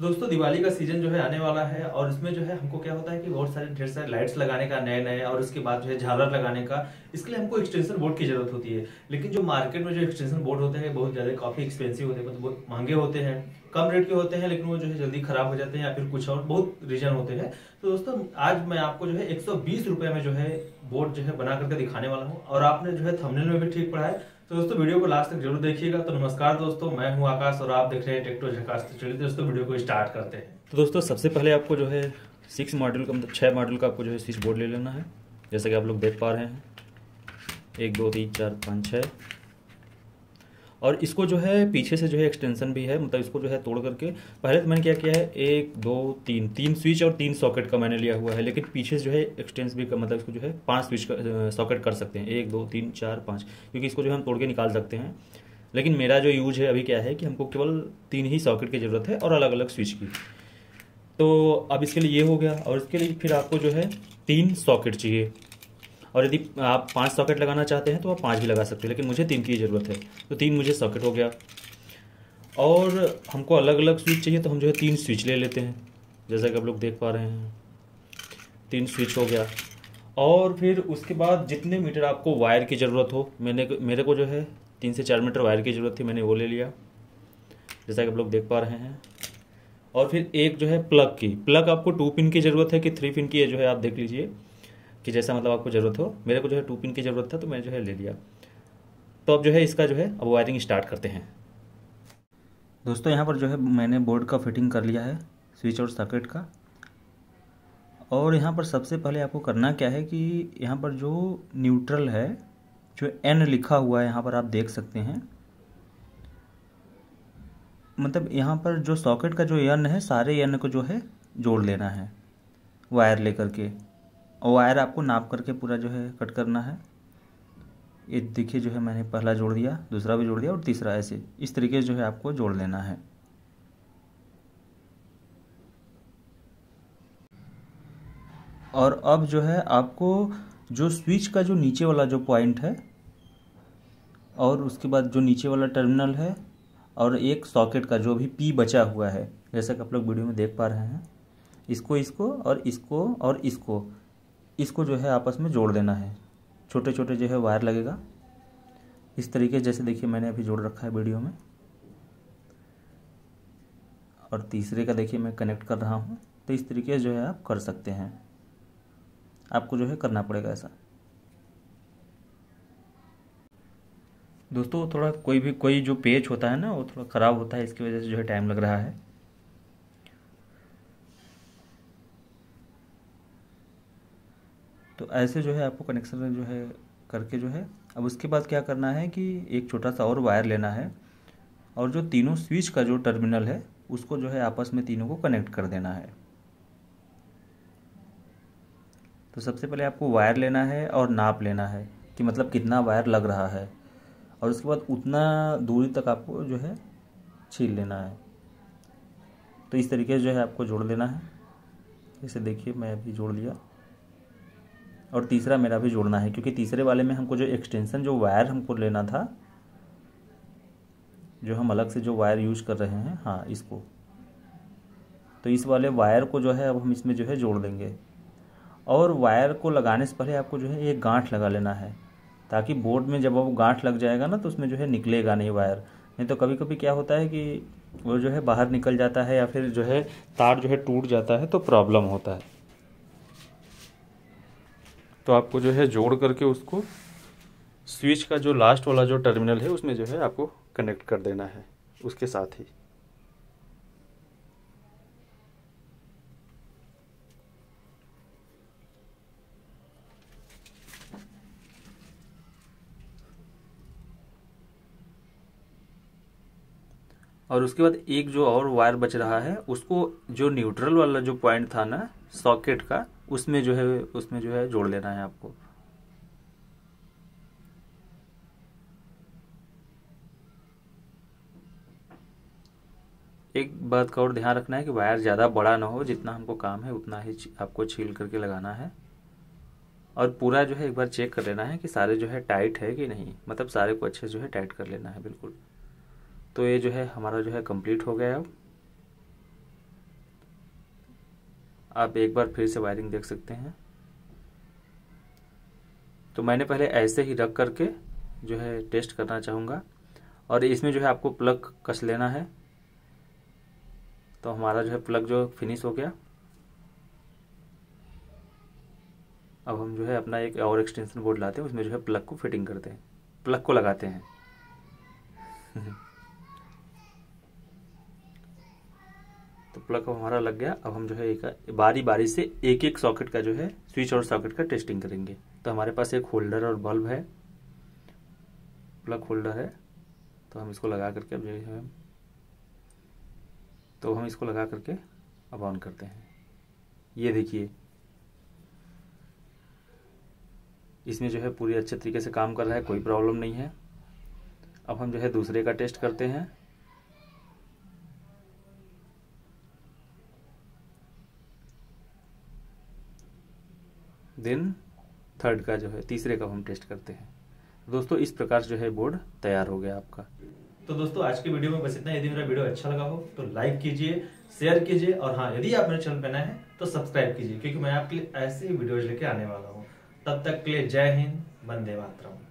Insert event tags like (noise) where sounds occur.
दोस्तों, दिवाली का सीज़न जो है आने वाला है और इसमें जो है हमको क्या होता है कि बहुत सारे ढेर सारे लाइट्स लगाने का नए नए और उसके बाद जो है झालर लगाने का, इसके लिए हमको एक्सटेंशन बोर्ड की ज़रूरत होती है। लेकिन जो मार्केट में जो एक्सटेंशन बोर्ड होते हैं, बहुत ज़्यादा काफ़ी एक्सपेंसिव होते हैं मतलब बहुत महँगे होते हैं, कम रेट के होते हैं, लेकिन वो जो है जल्दी खराब हो जाते हैं या फिर कुछ और बहुत रीजन होते हैं। तो दोस्तों, आज मैं आपको जो है एक में जो है बोर्ड जो है बना करके दिखाने वाला हूँ और आपने जो है थंबनेल में भी ठीक पढ़ा है। तो दोस्तों, वीडियो को लास्ट तक ज़रूर देखिएगा। तो नमस्कार दोस्तों, मैं हूँ आकाश और आप देख रहे हैं टेक्टो झकाश तो चलिए दोस्तों, वीडियो को स्टार्ट करते हैं। तो दोस्तों, सबसे पहले आपको जो है सिक्स मॉडल का मतलब छः मॉडल का आपको जो है स्विच बोर्ड ले लेना है। जैसा कि आप लोग देख पा रहे हैं। एक, दो, तीन, चार, पाँच छः और इसको जो है पीछे से जो है एक्सटेंशन भी है मतलब इसको जो है तोड़ करके। पहले तो मैंने क्या किया है एक दो तीन तीन स्विच और तीन सॉकेट का मैंने लिया हुआ है लेकिन पीछे से जो है एक्सटेंस भी कर, मतलब इसको जो है पाँच स्विच सॉकेट कर सकते हैं। एक दो तीन चार पाँच क्योंकि इसको जो है हम तोड़ के निकाल सकते हैं। लेकिन मेरा जो यूज़ है अभी क्या है कि हमको केवल तीन ही सॉकेट की ज़रूरत है और अलग अलग स्विच की। तो अब इसके लिए ये हो गया और इसके लिए फिर आपको जो है तीन सॉकेट चाहिए। और यदि आप पाँच सॉकेट लगाना चाहते हैं तो आप पाँच भी लगा सकते हैं, लेकिन मुझे तीन की ज़रूरत है। तो तीन मुझे सॉकेट हो गया। और हमको अलग अलग स्विच चाहिए तो हम जो है तीन स्विच ले लेते हैं। जैसा कि आप लोग देख पा रहे हैं। तीन स्विच हो गया। और फिर उसके बाद जितने मीटर आपको वायर की ज़रूरत हो, मैंने मेरे को जो है तीन से चार मीटर वायर की ज़रूरत थी, मैंने वो ले लिया। जैसा कि आप लोग देख पा रहे हैं। और फिर एक जो है प्लग की। प्लग आपको टू पिन की ज़रूरत है कि थ्री पिन की है जो है आप देख लीजिए। कि जैसा मतलब आपको ज़रूरत हो, मेरे को जो है टू पिन की ज़रूरत था तो मैं जो है ले लिया। तो अब जो है इसका जो है अब वायरिंग स्टार्ट करते हैं। दोस्तों, यहाँ पर जो है मैंने बोर्ड का फिटिंग कर लिया है, स्विच और सॉकेट का। और यहाँ पर सबसे पहले आपको करना क्या है कि यहाँ पर जो न्यूट्रल है, जो एन लिखा हुआ है, यहाँ पर आप देख सकते हैं। मतलब यहाँ पर जो सॉकेट का जो एन है, सारे एन को जो है जोड़ लेना है, वायर लेकर के। और वायर आपको नाप करके पूरा जो है कट करना है। ये देखिए जो है मैंने पहला जोड़ दिया, दूसरा भी जोड़ दिया और तीसरा ऐसे इस तरीके से जो है आपको जोड़ लेना है। और अब जो है आपको जो स्विच का जो नीचे वाला जो पॉइंट है और उसके बाद जो नीचे वाला टर्मिनल है और एक सॉकेट का जो भी पी बचा हुआ है, जैसा कि आप लोग वीडियो में देख पा रहे हैं, इसको इसको और इसको और इसको। इसको जो है आपस में जोड़ देना है। छोटे छोटे जो है वायर लगेगा। इस तरीके जैसे देखिए मैंने अभी जोड़ रखा है वीडियो में। और तीसरे का देखिए मैं कनेक्ट कर रहा हूँ तो इस तरीके से जो है आप कर सकते हैं। आपको जो है करना पड़ेगा ऐसा। दोस्तों, थोड़ा कोई भी, कोई जो पेज होता है ना, वो थोड़ा ख़राब होता है, इसकी वजह से जो है टाइम लग रहा है। तो ऐसे जो है आपको कनेक्शन जो है करके जो है, अब उसके बाद क्या करना है कि एक छोटा सा और वायर लेना है और जो तीनों स्विच का जो टर्मिनल है, उसको जो है आपस में तीनों को कनेक्ट कर देना है। तो सबसे पहले आपको वायर लेना है और नाप लेना है कि मतलब कितना वायर लग रहा है और उसके बाद उतना दूरी तक आपको जो है छील लेना है। तो इस तरीके से जो है आपको जोड़ देना है। जैसे देखिए, मैं अभी जोड़ लिया। और तीसरा मेरा भी जोड़ना है, क्योंकि तीसरे वाले में हमको जो एक्सटेंशन जो वायर हमको लेना था, जो हम अलग से जो वायर यूज़ कर रहे हैं हाँ इसको। तो इस वाले वायर को जो है, अब हम इसमें जो है जोड़ देंगे। और वायर को लगाने से पहले आपको जो है एक गांठ लगा लेना है, ताकि बोर्ड में जब वो गांठ लग जाएगा ना तो उसमें जो है निकलेगा नहीं वायर नहीं तो कभी कभी क्या होता है कि वो जो है बाहर निकल जाता है या फिर जो है तार जो है टूट जाता है तो प्रॉब्लम होता है। तो आपको जो है जोड़ करके उसको स्विच का जो लास्ट वाला जो टर्मिनल है, उसमें जो है आपको कनेक्ट कर देना है, उसके साथ ही। और उसके बाद एक जो और वायर बच रहा है, उसको जो न्यूट्रल वाला जो पॉइंट था ना सॉकेट का उसमें जो है, उसमें जो है जोड़ लेना है आपको। एक बात का और ध्यान रखना है कि वायर ज़्यादा बड़ा ना हो, जितना हमको काम है, उतना ही आपको छील करके लगाना है। और पूरा जो है एक बार चेक कर लेना है कि सारे जो है टाइट है कि नहीं। मतलब सारे को अच्छे जो है टाइट कर लेना है, बिल्कुल। तो ये जो है, हमारा जो है कंप्लीट हो गया अब। आप एक बार फिर से वायरिंग देख सकते हैं। तो मैंने पहले ऐसे ही रख करके जो है टेस्ट करना चाहूँगा। और इसमें जो है आपको प्लग कस लेना है। तो हमारा जो है प्लग जो फिनिश हो गया। अब हम जो है अपना एक और एक्सटेंशन बोर्ड लाते हैं, उसमें जो है प्लग को फिटिंग करते हैं। प्लग को लगाते हैं। (laughs) तो प्लग हमारा लग गया। अब हम जो है एक बारी बारी से एक एक सॉकेट का जो है स्विच और सॉकेट का टेस्टिंग करेंगे। तो हमारे पास एक होल्डर और बल्ब है। प्लग होल्डर है। तो हम इसको लगा करके अब जो है तो हम इसको लगा करके अब ऑन करते हैं। ये देखिए। इसमें जो है पूरी अच्छे तरीके से काम कर रहा है, कोई प्रॉब्लम नहीं है। अब हम जो है दूसरे का टेस्ट करते हैं। देन थर्ड का जो है, तीसरे का हम टेस्ट करते हैं। दोस्तों, इस प्रकार जो है बोर्ड तैयार हो गया आपका। तो दोस्तों, आज के वीडियो में बस इतना यदि मेरा वीडियो अच्छा लगा हो तो लाइक कीजिए शेयर कीजिए और हाँ यदि आप मेरे चैनल पर नए हैं तो सब्सक्राइब कीजिए, क्योंकि मैं आपके लिए ऐसे ही वीडियोज़ लेके आने वाला हूँ। तब तक के लिए जय हिंद, वंदे मातरम।